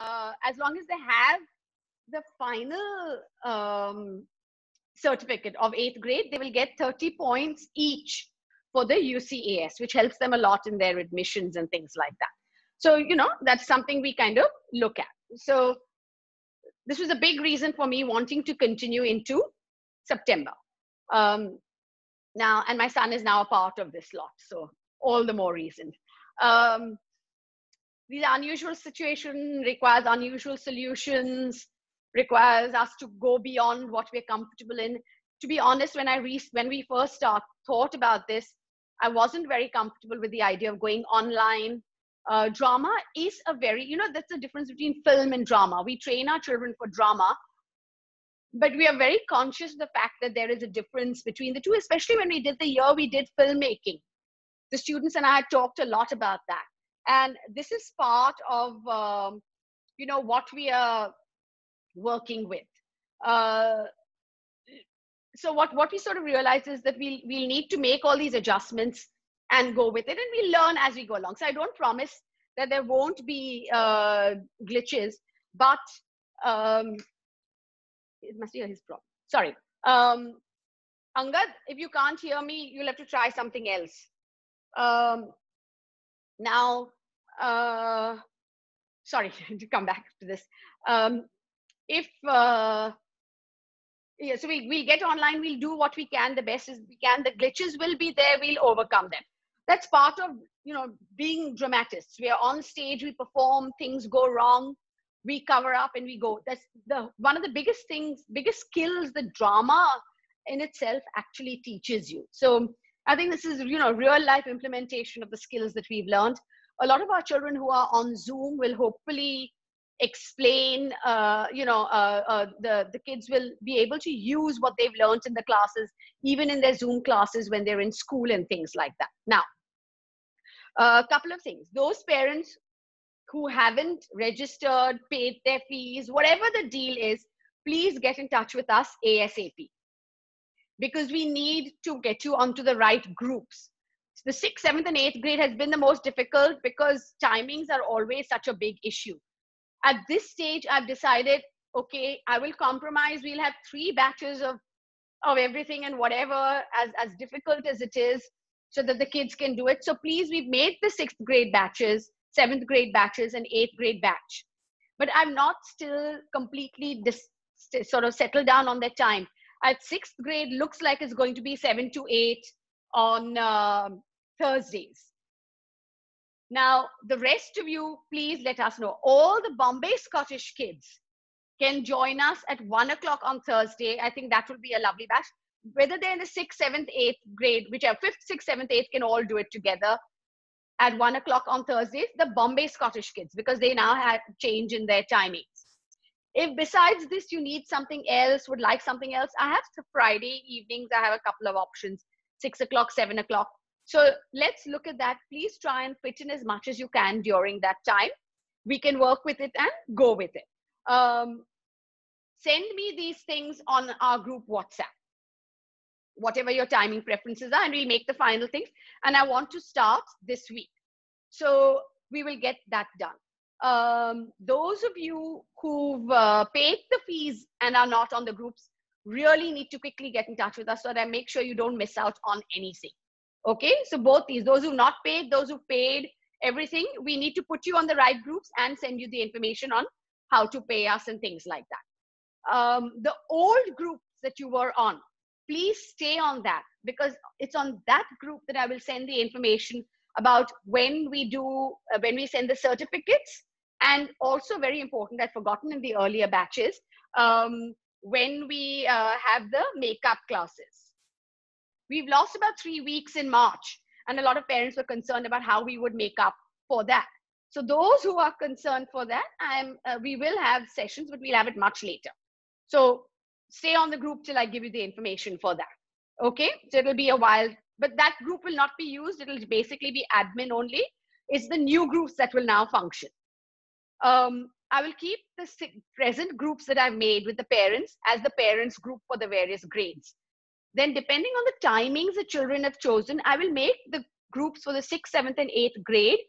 uh, as long as they have the final um, certificate of eighth grade, they will get 30 points each for the UCAS, which helps them a lot in their admissions and things like that. So, you know, that's something we kind of look at. So, this was a big reason for me wanting to continue into September. Um, now, and my son is now a part of this lot, so all the more reason. Um, these unusual situation requires unusual solutions, requires us to go beyond what we're comfortable in. To be honest, when I re- when we first start, thought about this, I wasn't very comfortable with the idea of going online. Uh, drama is a very, you know, that's the difference between film and drama. We train our children for drama, but we are very conscious of the fact that there is a difference between the two, especially when we did the year we did filmmaking. The students and I had talked a lot about that. And this is part of, um, you know, what we are working with. Uh, so what, what we sort of realize is that we we'll need to make all these adjustments and go with it and we learn as we go along. So I don't promise that there won't be uh, glitches, but um, it must be his problem. Sorry. Um, Angad, if you can't hear me, you'll have to try something else. Um, now, uh, sorry to come back to this. Um, if uh, yeah, so we, we'll get online, we'll do what we can, the best as we can. The glitches will be there, we'll overcome them. That's part of, you know, being dramatists. We are on stage, we perform, things go wrong, we cover up and we go. That's the one of the biggest things, biggest skills the drama in itself actually teaches you. So I think this is, you know, real life implementation of the skills that we've learned. A lot of our children who are on Zoom will hopefully explain uh, you know uh, uh, the the kids will be able to use what they've learned in the classes even in their zoom classes when they're in school and things like that. Now a couple of things. Those parents who haven't registered paid their fees whatever the deal is please get in touch with us asap because we need to get you onto the right groups the sixth seventh and eighth grade has been the most difficult because timings are always such a big issue. At this stage i've decided okay i will compromise. We'll have three batches of of everything and whatever as as difficult as it is so that the kids can do it. So please we've made the sixth grade batches seventh grade batches and eighth grade batch. But i'm not still completely dis- sort of settled down on that time. At sixth grade looks like it's going to be seven to eight on uh, thursdays now, the rest of you, please let us know. All the Bombay Scottish kids can join us at one o'clock on Thursday. I think that will be a lovely batch. Whether they're in the sixth, seventh, eighth grade, whichever fifth, sixth, seventh, eighth can all do it together at one o'clock on Thursdays. The Bombay Scottish kids, because they now have change in their timings. If besides this you need something else, would like something else, I have Friday evenings. I have a couple of options: six o'clock, seven o'clock. So let's look at that. Please try and fit in as much as you can during that time. We can work with it and go with it. Um, send me these things on our group WhatsApp, whatever your timing preferences are, and we'll make the final things. And I want to start this week. So we will get that done. Um, those of you who've uh, paid the fees and are not on the groups really need to quickly get in touch with us so that I make sure you don't miss out on anything. Okay, so both these, those who not paid, those who paid everything, we need to put you on the right groups and send you the information on how to pay us and things like that. Um, the old groups that you were on, please stay on that because it's on that group that I will send the information about when we do, uh, when we send the certificates and also very important, I'd forgotten in the earlier batches, um, when we uh, have the makeup classes. We've lost about three weeks in March, and a lot of parents were concerned about how we would make up for that. So those who are concerned for that, I'm, uh, we will have sessions, but we'll have it much later. So stay on the group till I give you the information for that. Okay, so it'll be a while, but that group will not be used. It'll basically be admin only. It's the new groups that will now function. Um, I will keep the present groups that I've made with the parents as the parents group for the various grades. Then depending on the timings the children have chosen, I will make the groups for the sixth, seventh, and eighth grade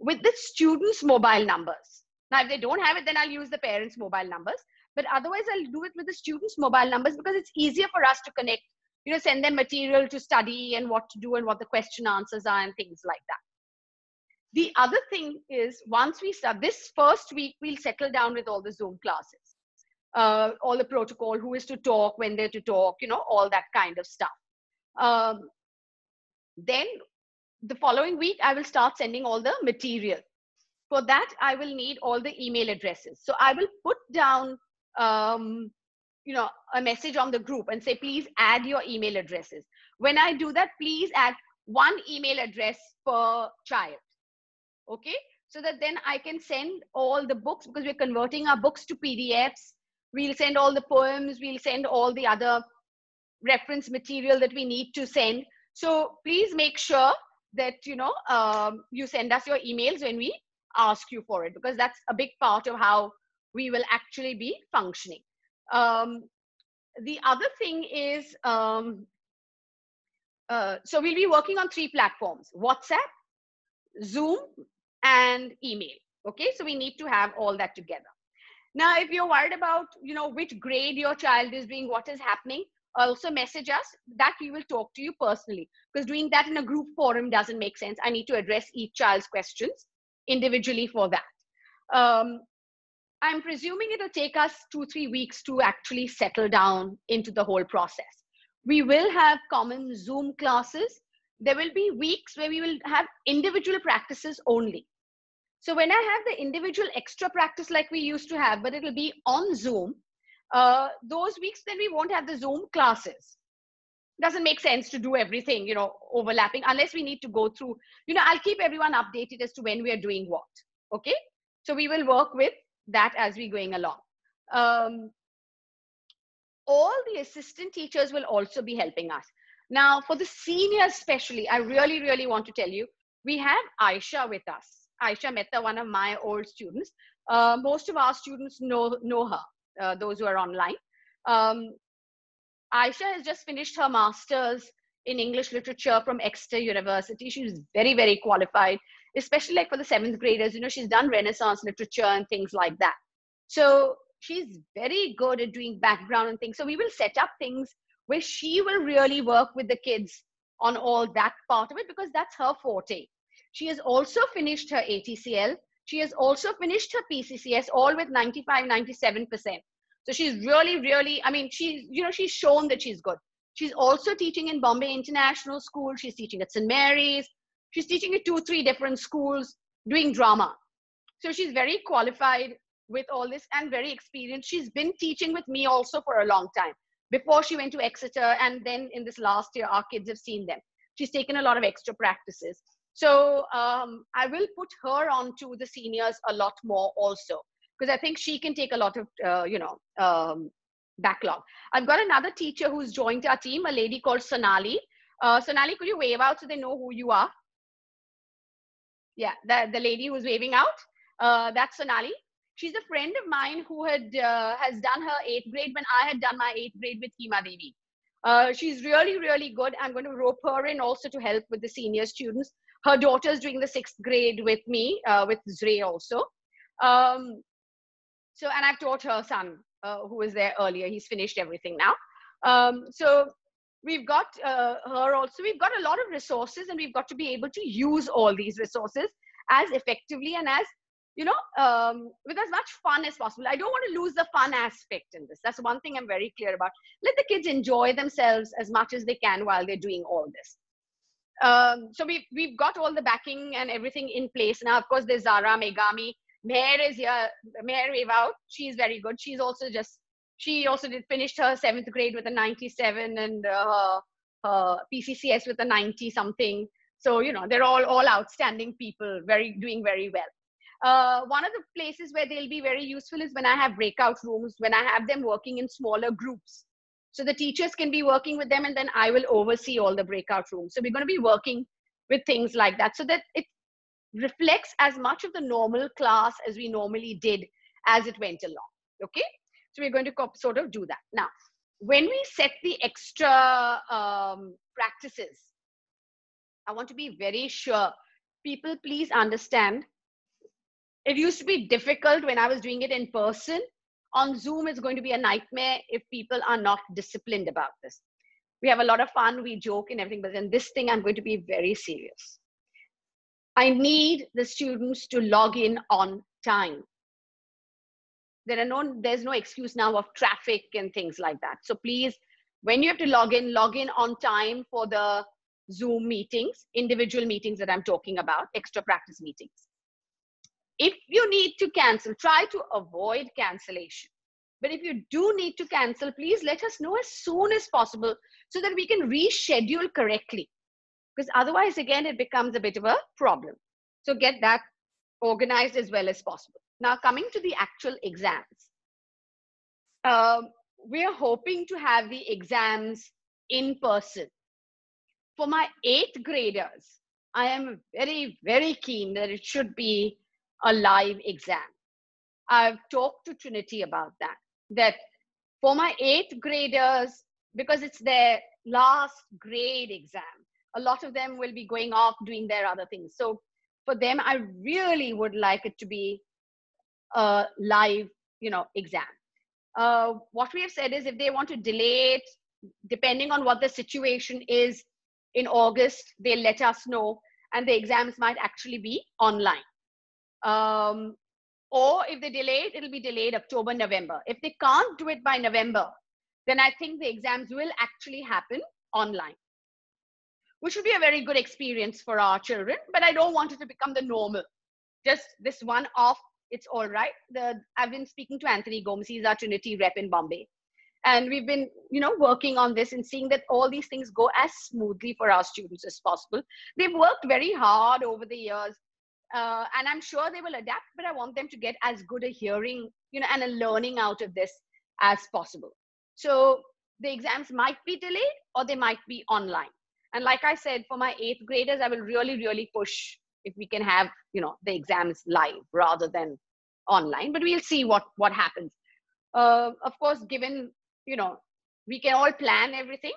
with the students' mobile numbers. Now, if they don't have it, then I'll use the parents' mobile numbers. But otherwise, I'll do it with the students' mobile numbers because it's easier for us to connect, you know, send them material to study and what to do and what the question answers are and things like that. The other thing is once we start this first week, we'll settle down with all the Zoom classes, uh, all the protocol, who is to talk, when they're to talk, you know, all that kind of stuff. Um, then the following week, I will start sending all the material. For that, I will need all the email addresses. So I will put down, um, you know, a message on the group and say, please add your email addresses. When I do that, please add one email address per child. Okay, so that then I can send all the books because we're converting our books to PDFs. We'll send all the poems, we'll send all the other reference material that we need to send. So please make sure that you know um, you send us your emails when we ask you for it because that's a big part of how we will actually be functioning. Um, the other thing is, um, uh, so we'll be working on three platforms, WhatsApp, Zoom, and email. Okay, so we need to have all that together. Now, if you're worried about, you know, which grade your child is doing, what is happening, also message us that we will talk to you personally because doing that in a group forum doesn't make sense. I need to address each child's questions individually for that. Um, I'm presuming it'll take us two, three weeks to actually settle down into the whole process. We will have common Zoom classes. There will be weeks where we will have individual practices only. So when I have the individual extra practice like we used to have, but it'll be on Zoom, uh, those weeks then we won't have the Zoom classes. Doesn't make sense to do everything, you know, overlapping unless we need to go through, you know, I'll keep everyone updated as to when we are doing what. Okay. So we will work with that as we're going along. Um, all the assistant teachers will also be helping us. Now, for the seniors, especially, I really, really want to tell you, we have Aisha with us. Aisha Mehta, one of my old students. Uh, most of our students know, know her, uh, those who are online. Um, Aisha has just finished her master's in English literature from Exeter University. She's very, very qualified, especially like for the seventh graders. You know, she's done Renaissance literature and things like that. So she's very good at doing background and things. So we will set up things where she will really work with the kids on all that part of it because that's her forte. She has also finished her ATCL. She has also finished her PCCS, all with 95, 97%. So she's really, really, I mean, she's, you know, she's shown that she's good. She's also teaching in Bombay International School. She's teaching at St. Mary's. She's teaching at two, three different schools doing drama. So she's very qualified with all this and very experienced. She's been teaching with me also for a long time before she went to Exeter. And then in this last year, our kids have seen them. She's taken a lot of extra practices. So um, I will put her onto the seniors a lot more also because I think she can take a lot of, uh, you know, um, backlog. I've got another teacher who's joined our team, a lady called Sonali. Uh, Sonali, could you wave out so they know who you are? Yeah, the, the lady who's waving out, uh, that's Sonali. She's a friend of mine who had uh, has done her eighth grade when I had done my eighth grade with Hima Devi. Uh, she's really, really good. I'm going to rope her in also to help with the senior students. Her daughter's doing the sixth grade with me, uh, with Zray also. Um, so, and I've taught her son, uh, who was there earlier. He's finished everything now. Um, so we've got uh, her also. We've got a lot of resources and we've got to be able to use all these resources as effectively and as you know, um, with as much fun as possible. I don't want to lose the fun aspect in this. That's one thing I'm very clear about. Let the kids enjoy themselves as much as they can while they're doing all this. Um, so we've, we've got all the backing and everything in place. Now, of course, there's Zara Megami. Meher is here. Meher wave. She's very good. She's also just, she also did finished her seventh grade with a 97 and uh, her PCCS with a 90 something. So, you know, they're all, all outstanding people, very, doing very well uh, one of the places where they'll be very useful is when I have breakout rooms, when I have them working in smaller groups. So the teachers can be working with them and then I will oversee all the breakout rooms. So we're going to be working with things like that so that it reflects as much of the normal class as we normally did as it went along. Okay. So we're going to sort of do that. Now, when we set the extra um, practices, I want to be very sure people please understand It used to be difficult when I was doing it in person. On Zoom, it's going to be a nightmare if people are not disciplined about this. We have a lot of fun, we joke and everything, but then this thing, I'm going to be very serious. I need the students to log in on time. There are no, there's no excuse now of traffic and things like that. So please, when you have to log in, log in on time for the Zoom meetings, individual meetings that I'm talking about, extra practice meetings. If you need to cancel, try to avoid cancellation. But if you do need to cancel, please let us know as soon as possible so that we can reschedule correctly. Because otherwise, again, it becomes a bit of a problem. So get that organized as well as possible. Now, coming to the actual exams. Um, we're hoping to have the exams in person. For my eighth graders, I am very, very keen that it should be a live exam. I've talked to Trinity about that, that for my eighth graders, because it's their last grade exam, a lot of them will be going off doing their other things. So for them, I really would like it to be a live, you know, exam. Uh, what we have said is if they want to delay it, depending on what the situation is in August, they'll let us know, and the exams might actually be online. Um, or if they delay it, it'll be delayed October, November. If they can't do it by November, then I think the exams will actually happen online, which would be a very good experience for our children. But I don't want it to become the normal. Just this one off it's all right. The, I've been speaking to Anthony Gomes. He's our Trinity rep in Bombay. And we've been, you know, working on this and seeing that all these things go as smoothly for our students as possible. They've worked very hard over the years. Uh, and I'm sure they will adapt, but I want them to get as good a hearing, you know, and a learning out of this as possible. So the exams might be delayed or they might be online. And like I said, for my eighth graders, I will really, really push if we can have you know the exams live rather than online but we'll see what what happens uh, of course given you know we can all plan everything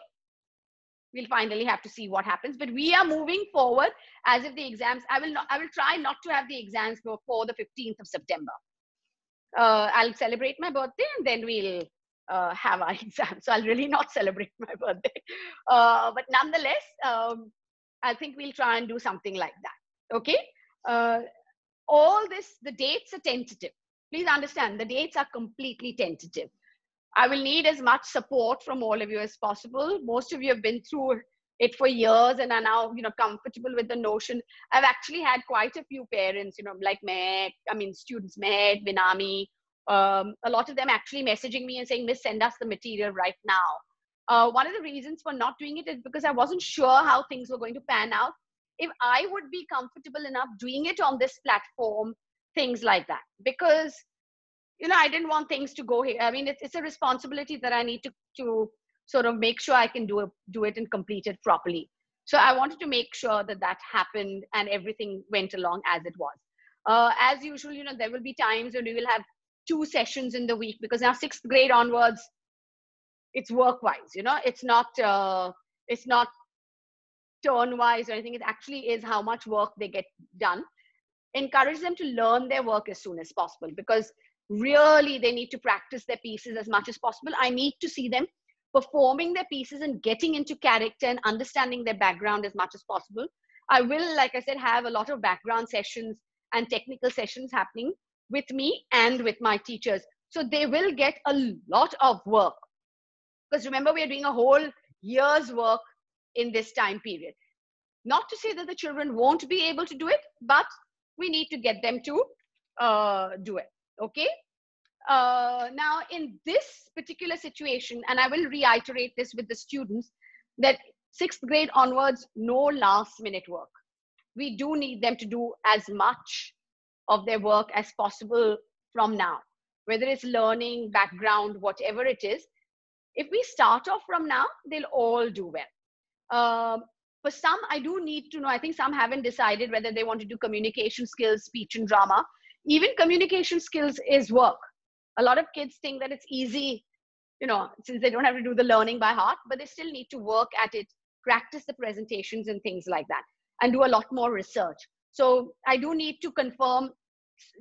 we'll finally have to see what happens. But we are moving forward as if the exams i will not i will try not to have the exams before the 15th of september. Uh, i'll celebrate my birthday and then we'll uh, have our exams so i'll really not celebrate my birthday. Uh, but nonetheless um, i think we'll try and do something like that. Okay? Uh, all this the dates are tentative. Please understand the dates are completely tentative i will need as much support from all of you as possible. Most of you have been through it for years and are now you know comfortable with the notion. I've actually had quite a few parents you know like me i mean students med vinami um, a lot of them actually messaging me and saying miss send us the material right now. Uh, one of the reasons for not doing it is because i wasn't sure how things were going to pan out. If I would be comfortable enough doing it on this platform, things like that. Because, you know, I didn't want things to go here. I mean, it's, it's a responsibility that I need to, to sort of make sure I can do, it, do it and complete it properly. So I wanted to make sure that that happened and everything went along as it was. Uh, as usual, you know, there will be times when we will have two sessions in the week because now sixth grade onwards, it's work-wise. You know, it's not uh, it's not turn wise or anything. It actually is how much work they get done. Encourage them to learn their work as soon as possible because really they need to practice their pieces as much as possible. I need to see them performing their pieces and getting into character and understanding their background as much as possible. I will, like I said, have a lot of background sessions and technical sessions happening with me and with my teachers. So they will get a lot of work. Because remember, we are doing a whole year's work in this time period. Not to say that the children won't be able to do it, but we need to get them to uh, do it. Okay. Uh, now, in this particular situation, and I will reiterate this with the students, that sixth grade onwards, no last minute work. We do need them to do as much of their work as possible from now, whether it's learning, background, whatever it is. If we start off from now, they'll all do well. Um, for some, I do need to know. I think some haven't decided whether they want to do communication skills, speech, and drama. Even communication skills is work. A lot of kids think that it's easy, you know, since they don't have to do the learning by heart, but they still need to work at it, practice the presentations and things like that, and do a lot more research. So I do need to confirm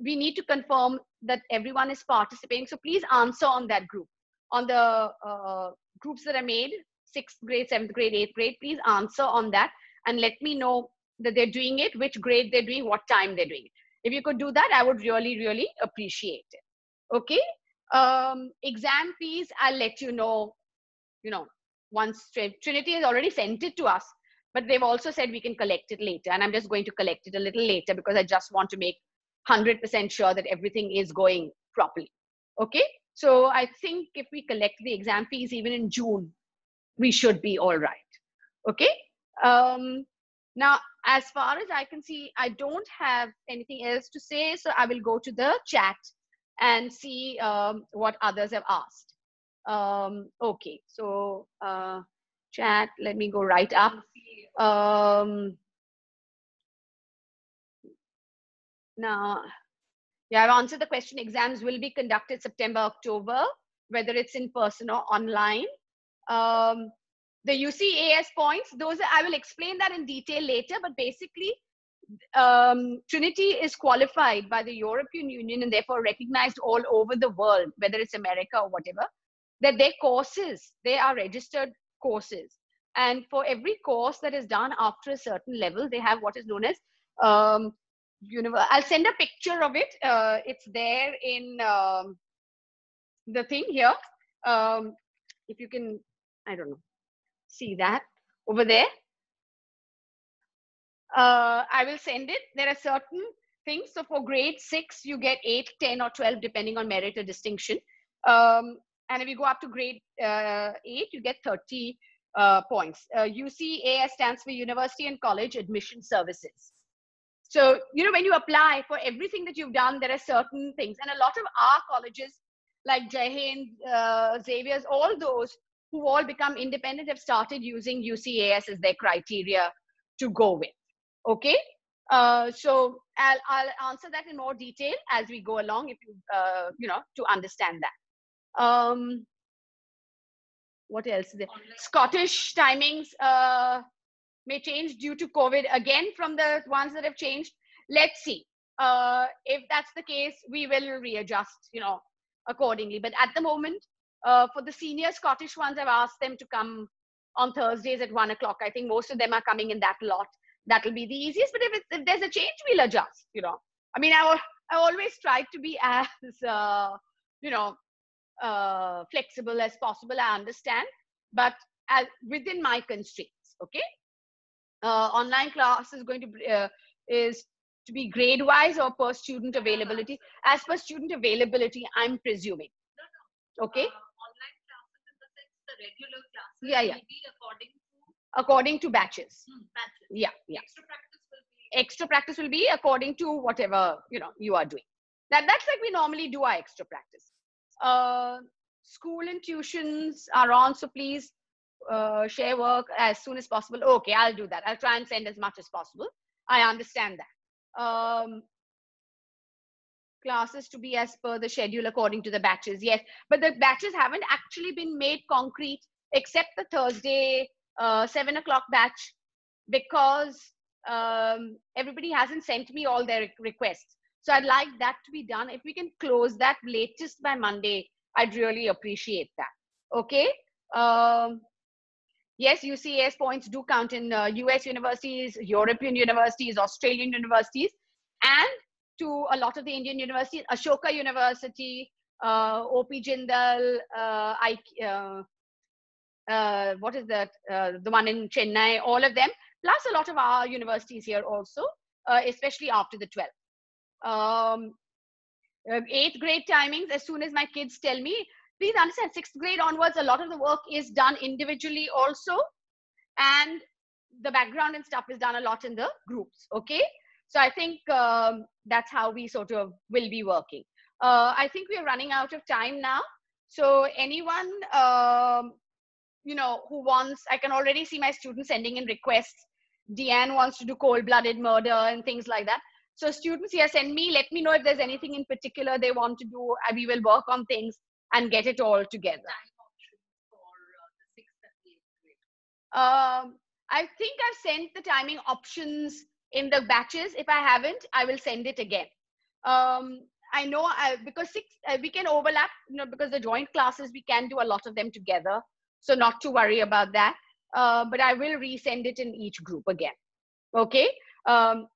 we need to confirm that everyone is participating. So please answer on that group, on the uh, groups that are made, sixth grade, seventh grade, eighth grade, please answer on that and let me know that they're doing it, which grade they're doing, what time they're doing it. If you could do that, I would really, really appreciate it. Okay. Um, exam fees, I'll let you know, you know, once Trinity has already sent it to us, but they've also said we can collect it later. And I'm just going to collect it a little later because I just want to make 100% sure that everything is going properly. Okay. So I think if we collect the exam fees even in June, we should be all right. Okay. Um, now, as far as I can see, I don't have anything else to say. So I will go to the chat and see um, what others have asked. Um, okay. So uh, chat, let me go right up. Um, now, yeah, I've answered the question. Exams will be conducted September, October, whether it's in person or online. Um, the UCAS points, those I will explain that in detail later, but basically, um, Trinity is qualified by the European Union and therefore recognized all over the world, whether it's America or whatever, that their courses, they are registered courses. And for every course that is done after a certain level, they have what is known as um, universe. I'll send a picture of it. Uh, it's there in um, the thing here. Um, if you can, I don't know, see that over there. Uh, I will send it. There are certain things. So for grade six, you get eight, 10, or 12, depending on merit or distinction. Um, and if you go up to grade uh, eight, you get 30 uh, points. Uh, UCAS stands for University and College Admission Services. So, you know, when you apply for everything that you've done, there are certain things. And a lot of our colleges, like Jai Hind, uh, Xavier's, all those who all become independent have started using UCAS as their criteria to go with. Okay. Uh, so I'll, I'll answer that in more detail as we go along, if you, uh, you know, to understand that. Um, what else is there? Scottish timings uh, may change due to COVID again from the ones that have changed. Let's see. Uh, if that's the case, we will readjust, you know, accordingly. But at the moment, uh, for the senior Scottish ones, I've asked them to come on Thursdays at one o'clock. I think most of them are coming in that lot. That'll be the easiest. But if, if there's a change, we'll adjust. You know, I mean, I, I always try to be as uh, you know uh, flexible as possible. I understand, but as within my constraints. Okay. Uh, online class is going to uh, is to be grade wise or per student availability. As per student availability, I'm presuming. Okay. Uh, online classes in the sense the regular classes Yeah, yeah. will be according to According to batches. hmm, batches. Yeah, yeah. Extra practice will be Extra practice will be according to whatever you know you are doing. That that's like we normally do our extra practice. Uh, school and tuitions are on, so please uh, share work as soon as possible. Okay, I'll do that. I'll try and send as much as possible. I understand that. Um, classes to be as per the schedule according to the batches. Yes, but the batches haven't actually been made concrete except the Thursday uh, seven o'clock batch because um, everybody hasn't sent me all their requests. So I'd like that to be done. If we can close that latest by Monday, I'd really appreciate that. Okay. Um, yes, UCAS points do count in uh, US universities, European universities, Australian universities, and to a lot of the Indian universities, Ashoka University, uh, OP Jindal, uh, I, uh, uh, what is that? Uh, the one in Chennai, all of them, plus a lot of our universities here also, uh, especially after the 12th. Um, uh, eighth grade timings, as soon as my kids tell me, please understand, sixth grade onwards, a lot of the work is done individually also. And the background and stuff is done a lot in the groups. Okay. So I think um, that's how we sort of will be working. Uh, I think we're running out of time now. So anyone, um, you know, who wants, I can already see my students sending in requests. Deanne wants to do cold-blooded murder and things like that. So students here, send me, let me know if there's anything in particular they want to do. and We will work on things and get it all together. time options for uh, the sixth and the eighth grade. Um, I think I've sent the timing options in the batches. If I haven't, I will send it again. Um, I know I, because six uh, we can overlap, you know, because the joint classes we can do a lot of them together. So not to worry about that. Uh, but I will resend it in each group again. Okay. Um,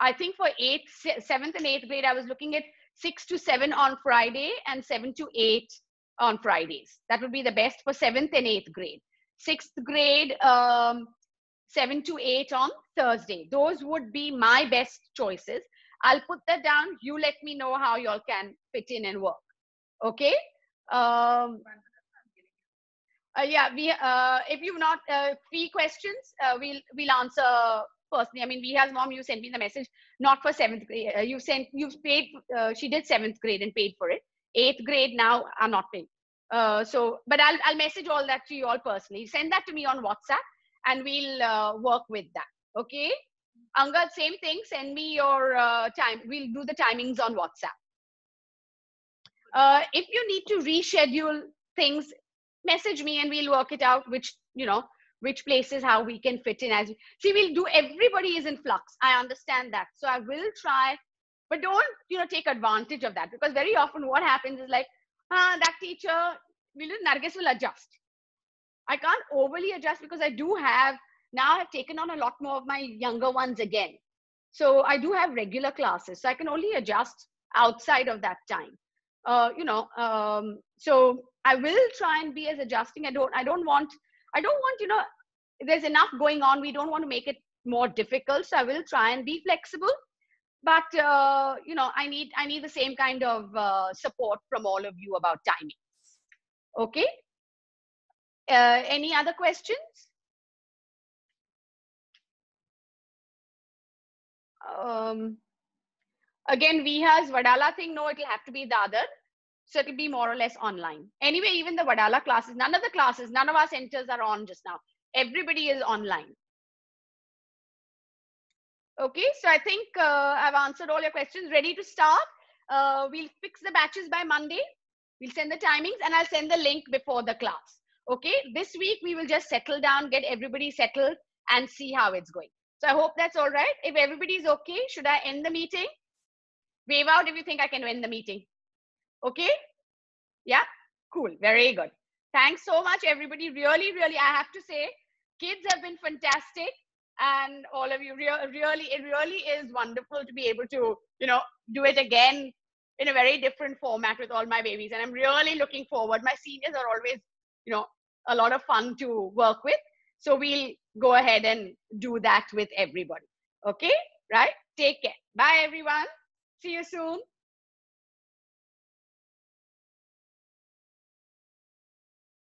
I think for eighth, seventh, and eighth grade, I was looking at six to seven on Friday and seven to eight on Fridays. That would be the best for seventh and eighth grade. Sixth grade, um, seven to eight on Thursday. Those would be my best choices. I'll put that down. You let me know how y'all can fit in and work. Okay. Um, uh, yeah, we uh, if you've not uh, free questions, uh, we'll we'll answer personally. I mean, we has mom, you sent me the message not for seventh grade. Uh, you sent you've paid. Uh, she did seventh grade and paid for it. Eighth grade now I'm not paying. Uh, so, but I'll I'll message all that to you all personally. Send that to me on WhatsApp, and we'll uh, work with that. Okay. Angad, same thing. Send me your uh, time. We'll do the timings on WhatsApp. Uh, if you need to reschedule things, message me and we'll work it out. Which you know, which places how we can fit in. As see, we'll do. Everybody is in flux. I understand that. So I will try, but don't you know take advantage of that because very often what happens is like, ah, that teacher, will Nerges will adjust. I can't overly adjust because I do have now I've taken on a lot more of my younger ones again. So I do have regular classes. So I can only adjust outside of that time. Uh, you know, um, so I will try and be as adjusting. I don't, I don't want, I don't want, you know, there's enough going on. We don't want to make it more difficult. So I will try and be flexible. But uh, you know, I need, I need the same kind of uh, support from all of you about timing. Okay. Uh, any other questions? um, again Viha's Wadala thing, no, it'll have to be the other. So it'll be more or less online. Anyway, even the Wadala classes, none of the classes, none of our centers are on just now. Everybody is online. Okay, so I think uh, I've answered all your questions. Ready to start? Uh, we'll fix the batches by Monday. We'll send the timings and I'll send the link before the class. Okay, this week we will just settle down, get everybody settled and see how it's going. So I hope that's all right. If everybody's okay, should I end the meeting? Wave out if you think I can end the meeting. Okay? Yeah? Cool. Very good. Thanks so much, everybody. Really, really, I have to say, kids have been fantastic. And all of you, re- really, it really is wonderful to be able to, you know, do it again in a very different format with all my babies. And I'm really looking forward. My seniors are always, you know, a lot of fun to work with. So we'll go ahead and do that with everybody. Okay? Right? Take care. Bye, everyone. See you soon.